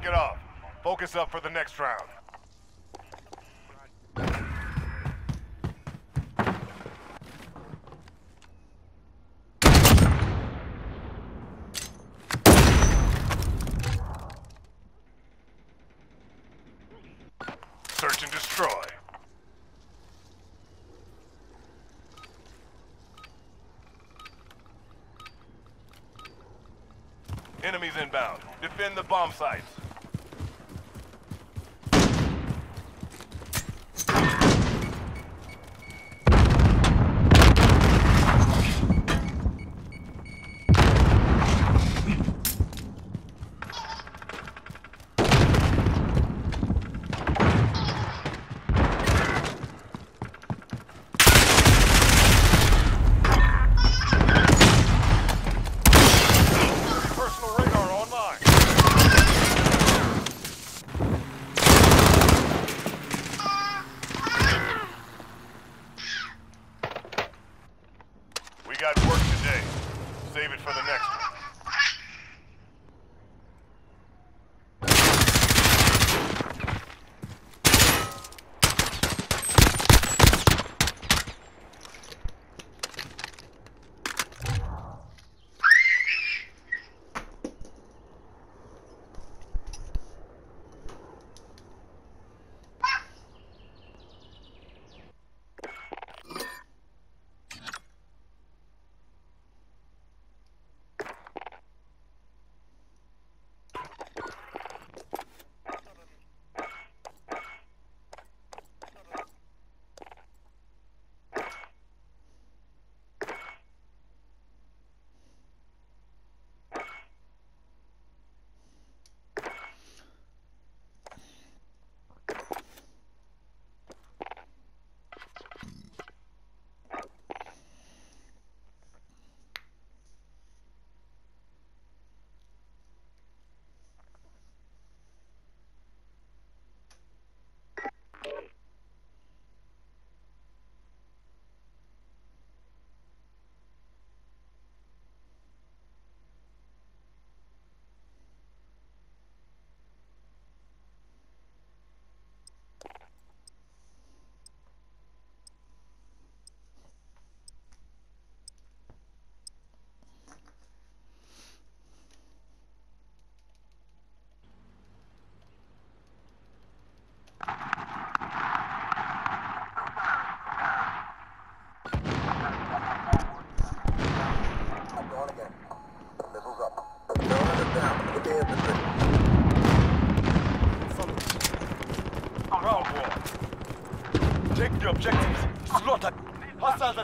Shake it off. Focus up for the next round. Search and destroy. Enemies inbound. Defend the bomb sites.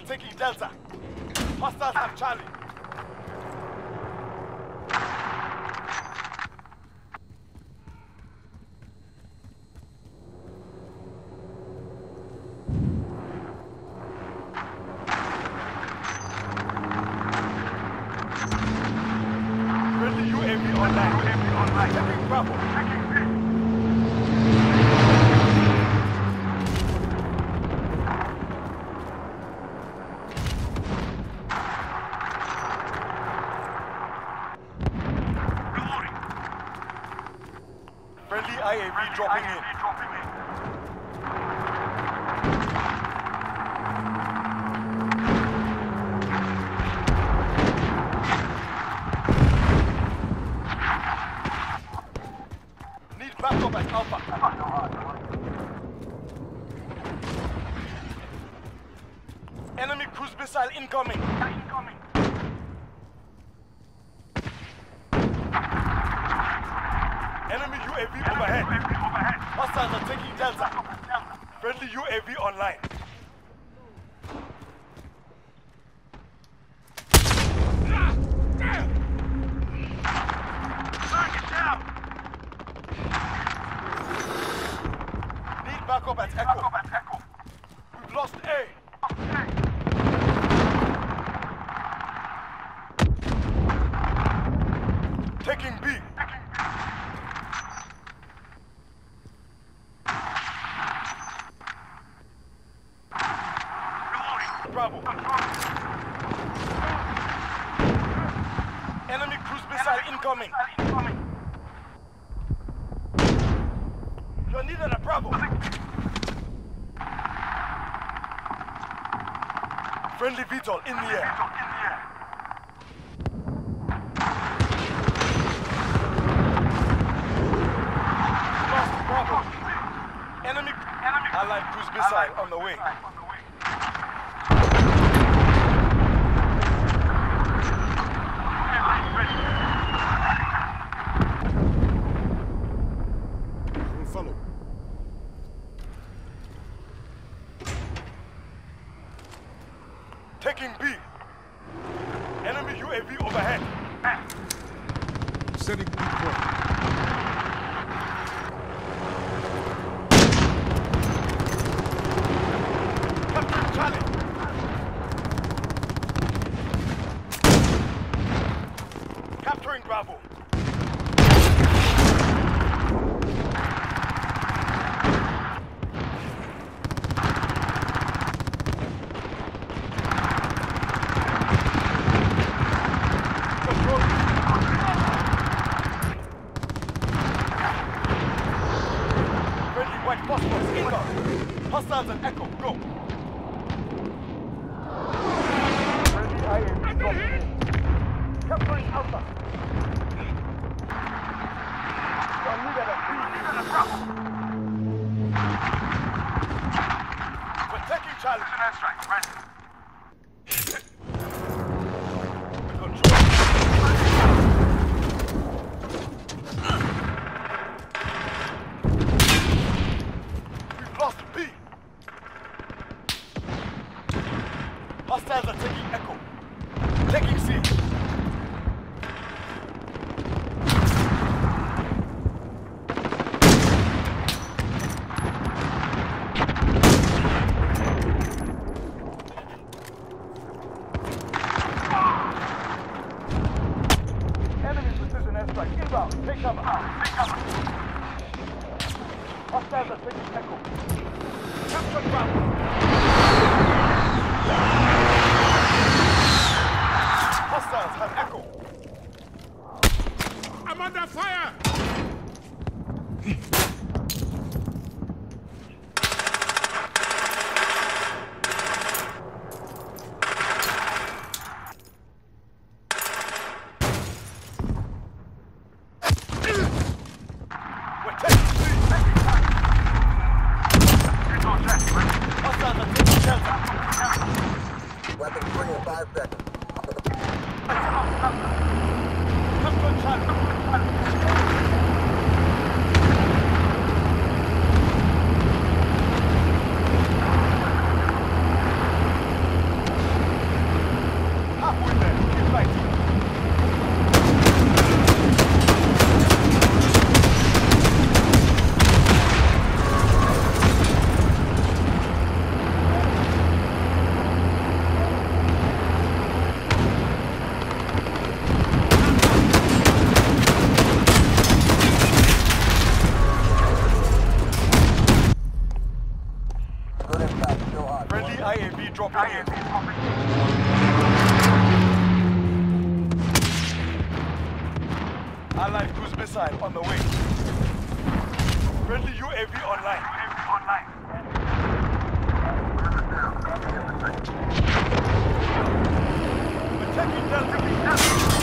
Taking Delta. Hostiles have Charlie. Friendly UAV online. UAV online. Taking Bravo. Taking Friendly IAV dropping in. Need backup at Alpha. Enemy cruise missile. Incoming. Enemy UAV overhead. Hostiles are taking Delta. Friendly UAV online. Need backup at Echo. We've lost A. Taking B. Bravo. Enemy cruise missile incoming. You're needed at Bravo. Friendly VTOL in the air. Lost Bravo. Enemy, enemy Allied cruise missile on the way. We'll Taking B. Enemy UAV overhead. Setting decoy. Capturing Charlie. Capturing Bravo. Control. Friendly white phosphorus inbound. Hostiles and Echo, go. Friendly IAV dropping in. Capturing Alpha. You are needed at B. We're taking Charlie. airstrike, ready. Control. We've lost B. Hostiles are taking Echo. Taking C. Enemy precision airstrike inbound. Take cover. Take cover. Hostiles are taking Echo. Capture Bravo. Hostiles have Echo. I'm under fire! We're taking C. Hostiles are taking Delta. Weapon free in five seconds. Capture Charlie. Halfway there. Keep fighting. Good impact, still hot. Friendly IAV dropping in. Allied cruise missile on the way. Friendly UAV online. online. We're taking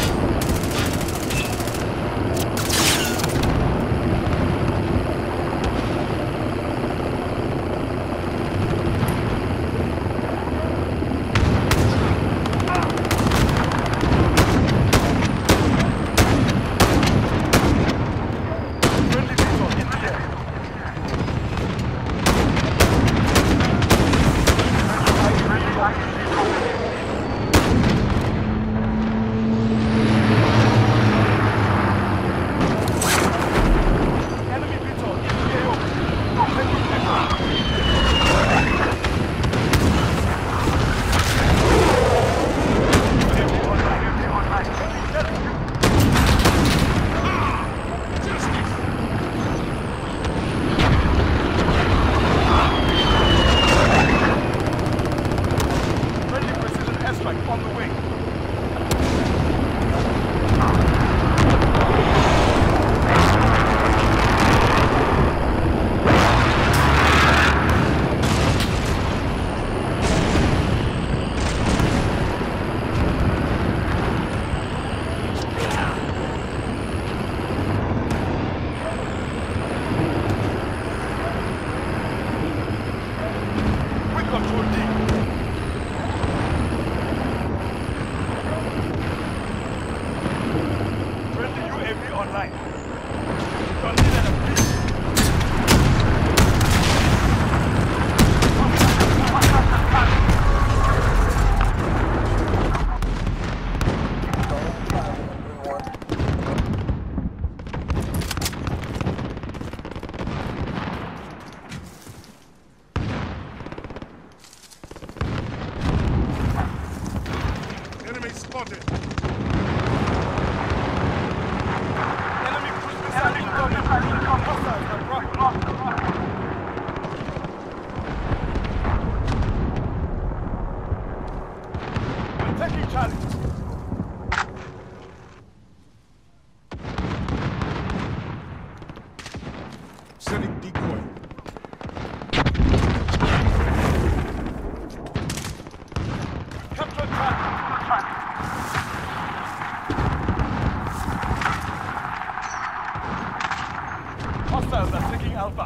Hostiles are taking Alpha.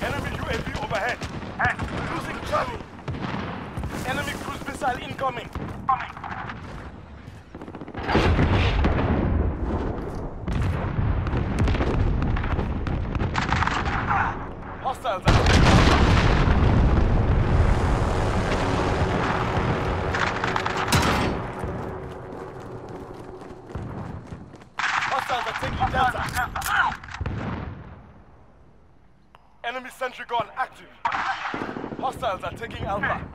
Enemy UAV overhead. Losing Charlie. Enemy cruise missile incoming. Hostiles are. Hostiles are taking Delta. Enemy sentry gun active. Hostiles are taking Alpha.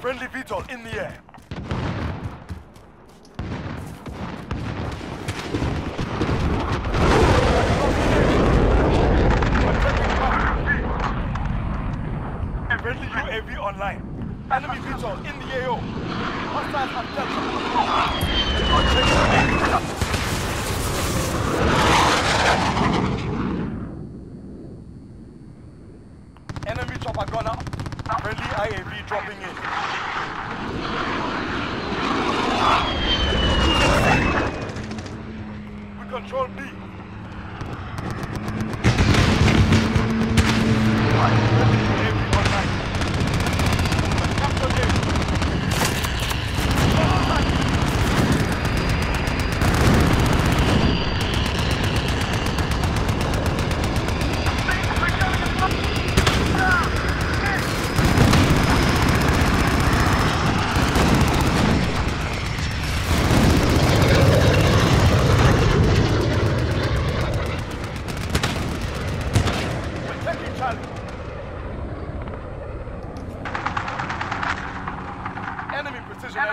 Friendly VTOL in the air. Friendly UAV online. Enemy VTOL in the AO. Hostiles have Delta.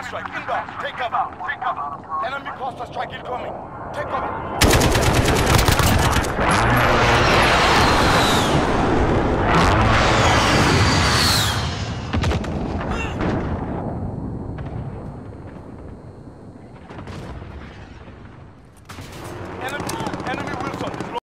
strike inbound. Take cover. Take cover. Enemy cluster strike incoming. Take cover.